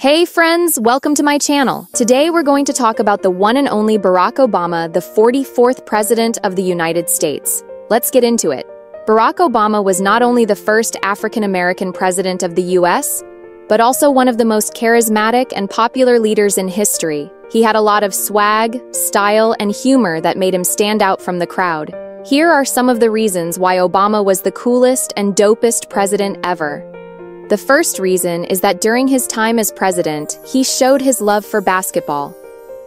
Hey friends, welcome to my channel. Today we're going to talk about the one and only Barack Obama, the 44th President of the United States. Let's get into it. Barack Obama was not only the first African-American president of the US, but also one of the most charismatic and popular leaders in history. He had a lot of swag, style, and humor that made him stand out from the crowd. Here are some of the reasons why Obama was the coolest and dopest president ever. The first reason is that during his time as president, he showed his love for basketball.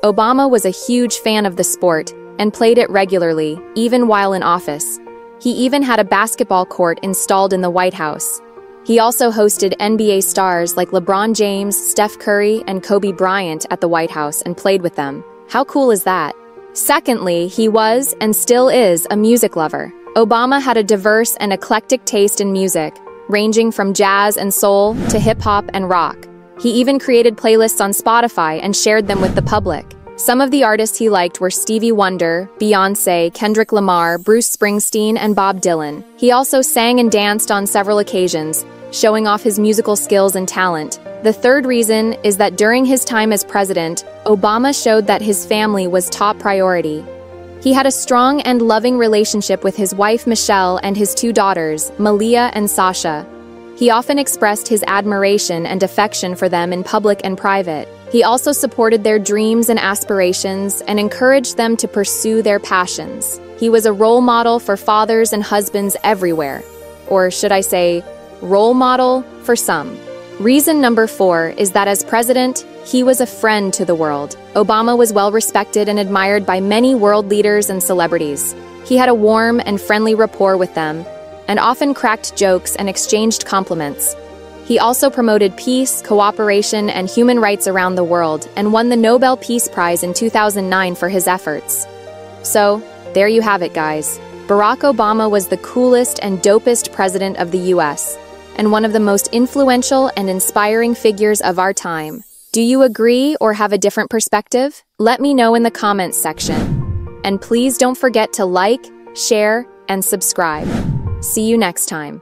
Obama was a huge fan of the sport and played it regularly, even while in office. He even had a basketball court installed in the White House. He also hosted NBA stars like LeBron James, Steph Curry, and Kobe Bryant at the White House and played with them. How cool is that? Secondly, he was, and still is, a music lover. Obama had a diverse and eclectic taste in music, ranging from jazz and soul to hip hop and rock. He even created playlists on Spotify and shared them with the public. Some of the artists he liked were Stevie Wonder, Beyonce, Kendrick Lamar, Bruce Springsteen, and Bob Dylan. He also sang and danced on several occasions, showing off his musical skills and talent. The third reason is that during his time as president, Obama showed that his family was top priority. He had a strong and loving relationship with his wife Michelle and his two daughters, Malia and Sasha. He often expressed his admiration and affection for them in public and private. He also supported their dreams and aspirations and encouraged them to pursue their passions. He was a role model for fathers and husbands everywhere. Or should I say, role model for some. Reason number four is that as president, he was a friend to the world. Obama was well respected and admired by many world leaders and celebrities. He had a warm and friendly rapport with them, and often cracked jokes and exchanged compliments. He also promoted peace, cooperation, and human rights around the world, and won the Nobel Peace Prize in 2009 for his efforts. So, there you have it, guys. Barack Obama was the coolest and dopest president of the US, and one of the most influential and inspiring figures of our time. Do you agree or have a different perspective? Let me know in the comments section. And please don't forget to like, share, and subscribe. See you next time.